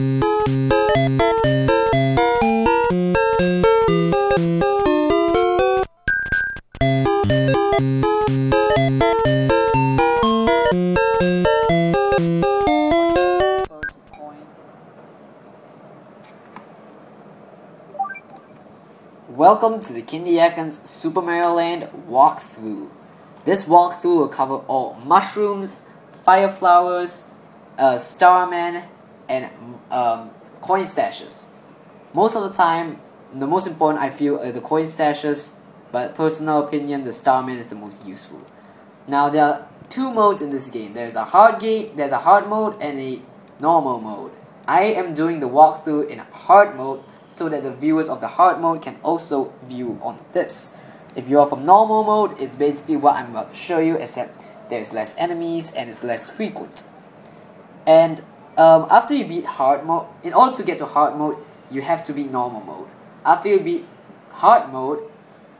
Welcome to the Kindiakan's Super Mario Land walkthrough. This walkthrough will cover all mushrooms, fire flowers, uh, starman, and um, coin stashes. Most of the time, the most important I feel are the coin stashes, but personal opinion, the starman is the most useful. Now there are two modes in this game. There's a hard gate, there's a hard mode, and a normal mode. I am doing the walkthrough in hard mode so that the viewers of the hard mode can also view on this. If you are from normal mode, it's basically what I'm about to show you except there's less enemies and it's less frequent. And um, after you beat hard mode, in order to get to hard mode, you have to beat normal mode. After you beat hard mode,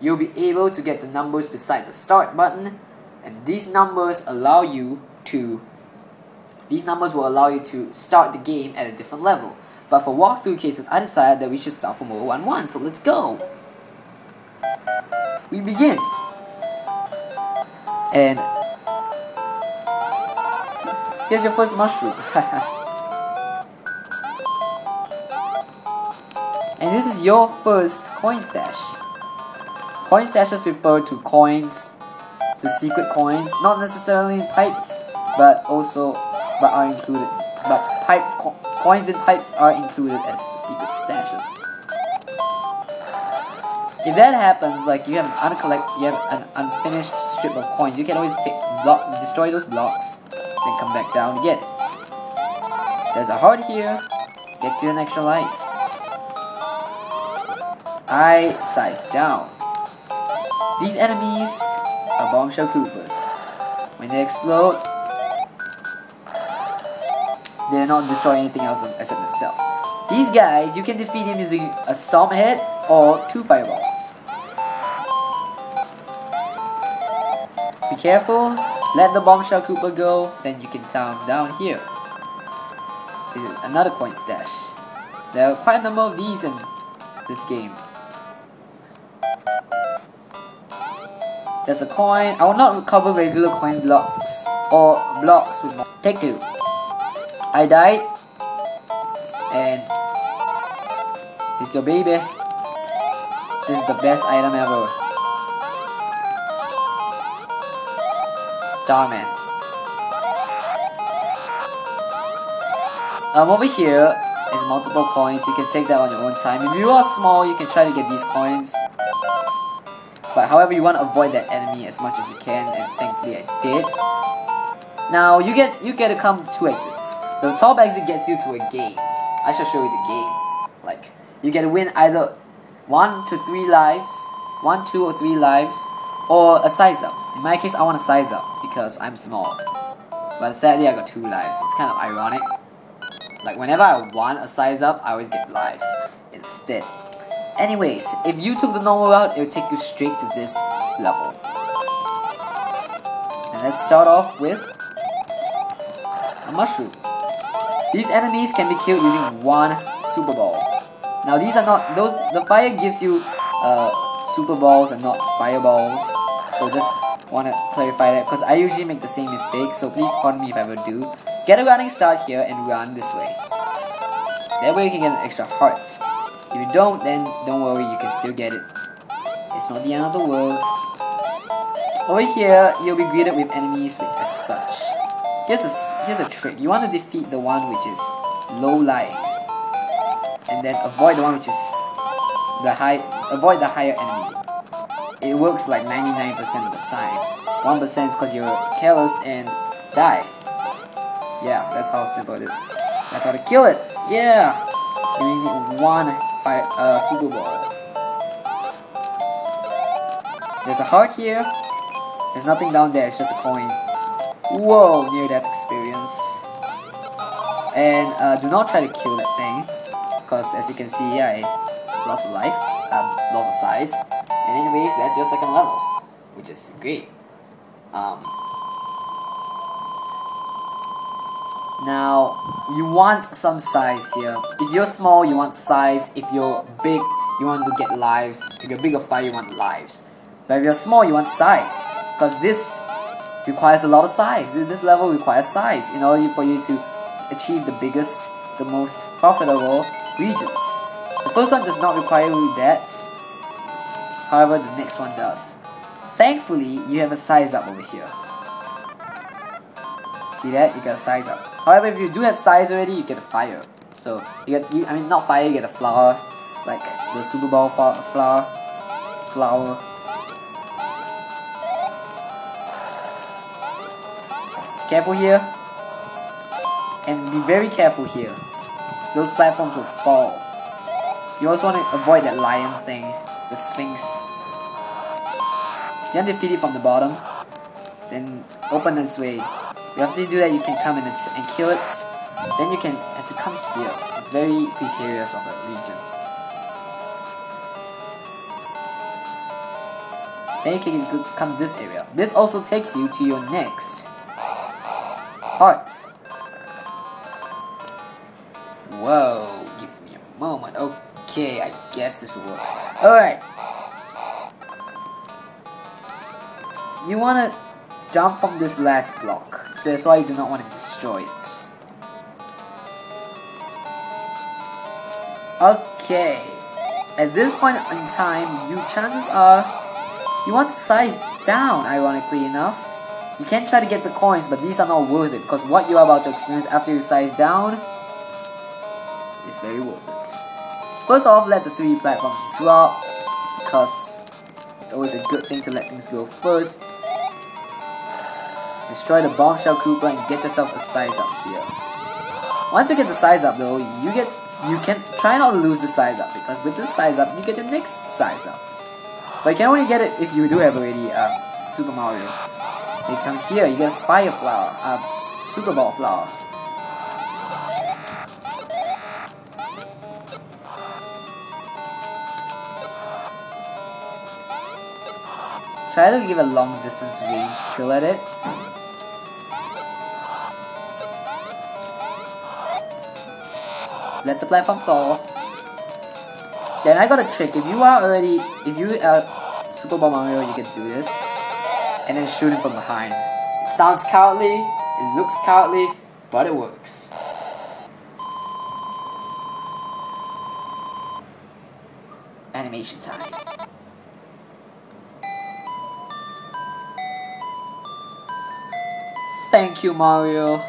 you'll be able to get the numbers beside the start button and these numbers allow you to these numbers will allow you to start the game at a different level. But for walkthrough cases, I decided that we should start from 011, so let's go! We begin! And here's your first mushroom. and this is your first coin stash. Coin stashes refer to coins, to secret coins, not necessarily pipes, but also but are included. But pipe co coins and pipes are included as secret stashes. If that happens, like you have an uncollect, you have an unfinished strip of coins, you can always take block, destroy those blocks, then come back down to get. There's a heart here, get you an extra life. I size down. These enemies are bombshell Koopas. When they explode, they're not destroying anything else except themselves. These guys, you can defeat them using a Stomp Head or two Fireballs. Be careful, let the Bombshell Koopa go, then you can town down here. This is another coin stash. There are quite a number of these in this game. There's a coin. I will not recover regular coin blocks or blocks with Take two. I died. And it's your baby. This is the best item ever. Starman. Um, over here is multiple coins. You can take that on your own time. If you are small, you can try to get these coins. However, you want to avoid that enemy as much as you can, and thankfully I did. Now you get you get to come two exits. The top exit gets you to a game. I shall show you the game. Like, you get to win either 1 to 3 lives, 1, 2 or 3 lives, or a size up. In my case, I want a size up because I'm small. But sadly, I got 2 lives. It's kind of ironic. Like, whenever I want a size up, I always get lives instead. Anyways, if you took the normal route, it will take you straight to this level. And let's start off with a mushroom. These enemies can be killed using one Super Ball. Now these are not, those, the fire gives you uh, Super Balls and not Fireballs. So just want to clarify that because I usually make the same mistake, so please pardon me if I ever do. Get a running start here and run this way. That way you can get an extra heart. If you don't, then don't worry, you can still get it. It's not the end of the world. Over here, you'll be greeted with enemies as such. Here's a here's a trick. You want to defeat the one which is low lying. And then avoid the one which is the high avoid the higher enemy. It works like 99% of the time. 1% because you're careless and die. Yeah, that's how simple it is. That's how to kill it. Yeah! You need one fire, uh, Super Ball. There's a heart here. There's nothing down there, it's just a coin. Whoa, near death experience. And uh, do not try to kill that thing, because as you can see, I lost a life, um, lost a size. And anyways, that's your second level, which is great. Um, Now, you want some size here. If you're small, you want size. If you're big, you want to get lives. If you're big of fire, you want lives. But if you're small, you want size. Because this requires a lot of size. This level requires size in order for you to achieve the biggest, the most profitable regions. The first one does not require you that. However, the next one does. Thankfully, you have a size up over here. See that? You got a size up. However, if you do have size already, you get a fire. So you get, you, I mean, not fire, you get a flower, like the Super Ball flower, flower. Careful here, and be very careful here. Those platforms will fall. You also want to avoid that lion thing, the Sphinx. Want defeat it from the bottom, then open this way. You do that, you can come in and, and kill it. Then you can have to come here. It's very precarious of a region. Then you can come to this area. This also takes you to your next part. Whoa, give me a moment. Okay, I guess this will work. Alright. You wanna jump from this last block. So that's why you do not want to destroy it. Okay. At this point in time, you chances are you want to size down, ironically enough. You can try to get the coins, but these are not worth it because what you are about to experience after you size down is very worth it. First off, let the three platforms drop because it's always a good thing to let things go first. Destroy the bombshell Koopa and get yourself a size up here. Once you get the size up though, you get you can try not to lose the size up because with this size up you get your next size up. But you can only get it if you do have already uh, Super Mario. You come here, you get a Fire Flower, uh, Super Ball Flower. Try to give a long distance range kill at it. Let the platform fall. Then I got a trick. If you are already, if you are Super Mario, you can do this. And then shoot him from behind. It sounds cowardly, it looks cowardly, but it works. Animation time. Thank you, Mario.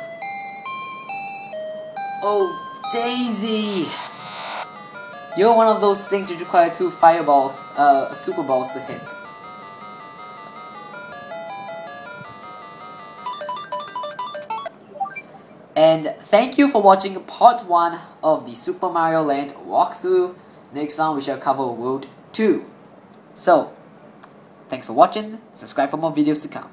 Oh, Daisy! You're one of those things which require two fireballs, uh, super balls to hit. And thank you for watching part 1 of the Super Mario Land walkthrough. Next time we shall cover World 2. So, thanks for watching, subscribe for more videos to come.